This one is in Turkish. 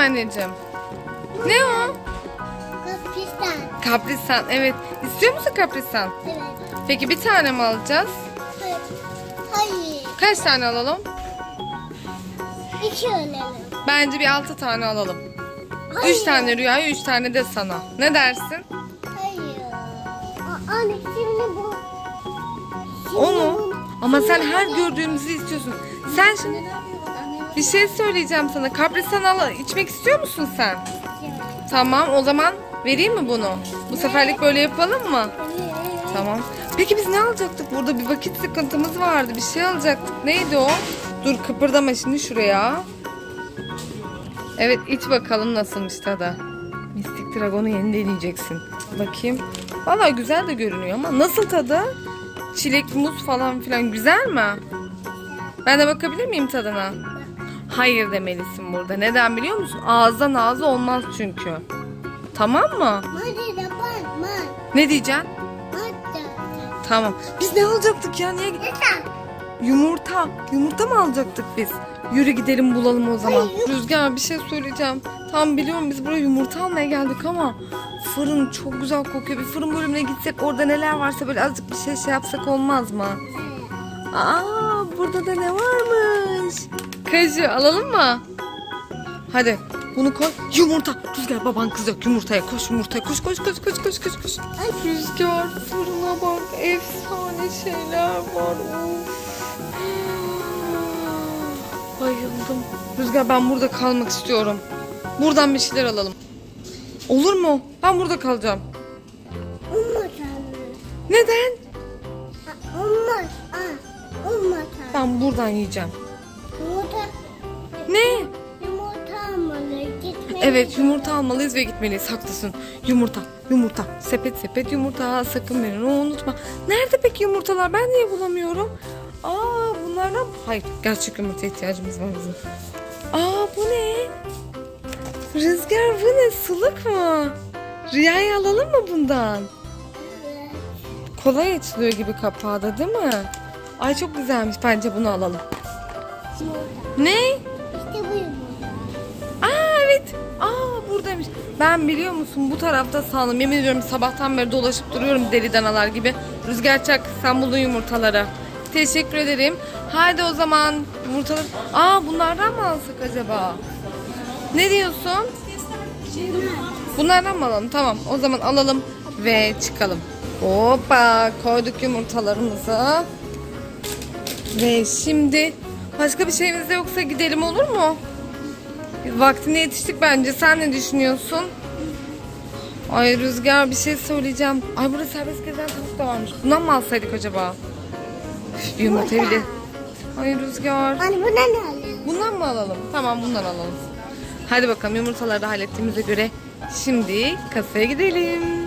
mi anneciğim? Ne o? Kapistan. Kaprisan. Evet. İstiyor musun kaprisan? Evet. Peki bir tane mi alacağız? Hayır. Hayır. Kaç tane alalım? İki ölelim. Bence bir altı tane alalım. Hayır. Üç tane rüyaya, üç tane de sana. Ne dersin? Hayır. Anne şimdi bu. Şimdi O mu? Ama sen her gördüğümüzü istiyorsun. Sen şimdi bir şey söyleyeceğim sana. Kaprisan al içmek istiyor musun sen? Tamam o zaman vereyim mi bunu? Bu seferlik böyle yapalım mı? Tamam. Peki biz ne alacaktık? Burada bir vakit sıkıntımız vardı. Bir şey alacaktık. Neydi o? Dur kıpırdama şimdi şuraya. Evet iç bakalım nasılmış tadı. Mistik Dragon'u yeni deneyeceksin. Bakayım. Valla güzel de görünüyor ama nasıl tadı? Çilek, muz falan filan güzel mi? Ben de bakabilir miyim tadına? Hayır demelisin burada. Neden biliyor musun? Ağızdan ağza olmaz çünkü. Tamam mı? Ne diyeceksin? Tamam. Biz ne alacaktık ya? Niye? Yumurta. Yumurta mı alacaktık biz? Yürü gidelim bulalım o zaman. Rüzgar bir şey söyleyeceğim. Tam biliyorum biz buraya yumurta almaya geldik ama fırın çok güzel kokuyor. Bir fırın bölümüne gitsek orada neler varsa böyle azıcık bir şey şey yapsak olmaz mı? Aa burada da ne varmış? Kaju alalım mı? Hadi bunu koy. Yumurta. Rüzgar baban kızacak yumurtaya. Koş yumurtaya. Koş koş koş koş koş koş koş. Rüzgar fırına bak. Efsane şeyler var. Of. Bayıldım. Rüzgar ben burada kalmak istiyorum. Buradan bir şeyler alalım. Olur mu? Ben burada kalacağım. Olmaz anne. Neden? Olmaz. Olmaz. Ben buradan yiyeceğim. Ne? Yumurta almalı. Gitmeli. Evet yumurta almalıyız ve gitmeliyiz. Haklısın. Yumurta, yumurta. Sepet sepet yumurta. Sakın beni unutma. Nerede peki yumurtalar? Ben niye bulamıyorum? Aa bunlardan... Hayır gerçek yumurta ihtiyacımız var bizim. Aa bu ne? Rüzgar bu ne? Sılık mı? Rüyayı alalım mı bundan? Kolay açılıyor gibi kapağı da değil mi? Ay çok güzelmiş. Bence bunu alalım. Ne? Yumurta. Aa evet. Aa buradaymış. Ben biliyor musun bu tarafta sağlam. Yemin ediyorum sabahtan beri dolaşıp duruyorum deli danalar gibi. Rüzgar çak sen buldun yumurtaları. Teşekkür ederim. Haydi o zaman yumurtaları... Aa bunlardan mı alsak acaba? Ne diyorsun? Bunlardan mı alalım? Tamam o zaman alalım ve çıkalım. Hoppa koyduk yumurtalarımızı. Ve şimdi başka bir şeyimiz de yoksa gidelim olur mu? Vaktine yetiştik bence. Sen ne düşünüyorsun? Ay Rüzgar bir şey söyleyeceğim. Ay burada serbest gezen tavuk da varmış. Bundan mı alsaydık acaba? Üf, Yumurta bile. Ay Rüzgar. Anne bu ne alalım? Bundan mı alalım? Tamam bundan alalım. Hadi bakalım yumurtaları da hallettiğimize göre şimdi kasaya gidelim.